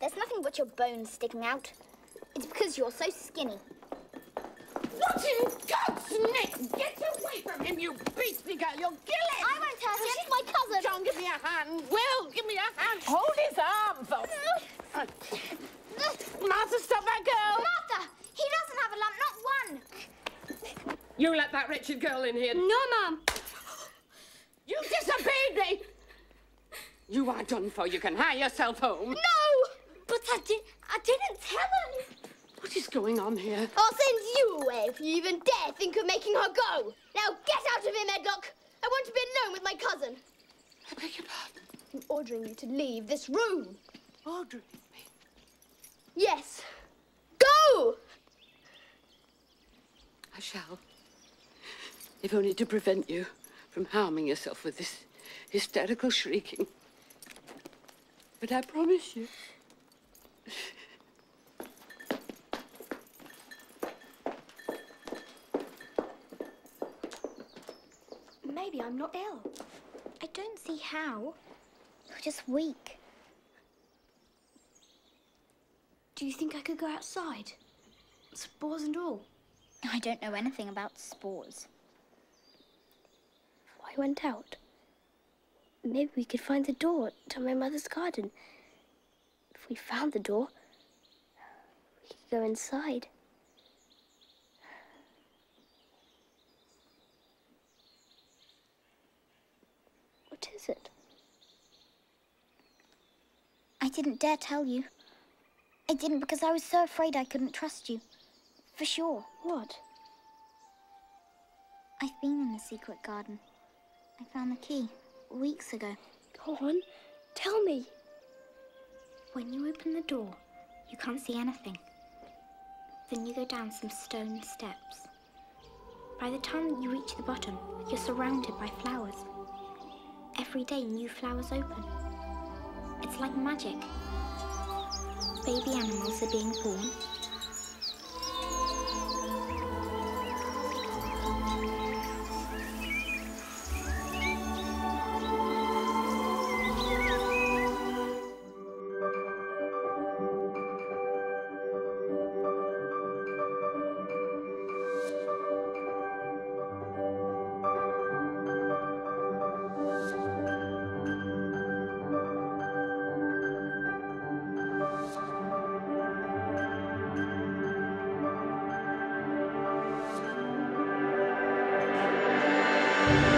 There's nothing but your bones sticking out. It's because you're so skinny. What in God's name? Get away from him, you beastly girl. You'll kill him. I won't hurt him. She's my cousin. John, give me a hand. Will, give me a hand. Hold his arm, folks. Martha, stop that girl. Martha, he doesn't have a lump, not one. You let that wretched girl in here. No, Mum. You disobeyed me. You are done for. You can hie yourself home. No! I, did, I didn't tell her. What is going on here? I'll send you away if you even dare think of making her go. Now get out of here, Medlock. I want to be alone with my cousin. I beg your pardon. I'm ordering you to leave this room. Ordering me? Yes. Go! I shall. If only to prevent you from harming yourself with this hysterical shrieking. But I promise you. Maybe I'm not ill. I don't see how. You're just weak. Do you think I could go outside? Spores and all? I don't know anything about spores. I went out, maybe we could find the door to my mother's garden. We found the door, we could go inside. What is it? I didn't dare tell you. I didn't because I was so afraid I couldn't trust you. For sure. What? I've been in the secret garden. I found the key weeks ago. Go on. Tell me. When you open the door, you can't see anything. Then you go down some stone steps. By the time you reach the bottom, you're surrounded by flowers. Every day, new flowers open. It's like magic. Baby animals are being born, Bye.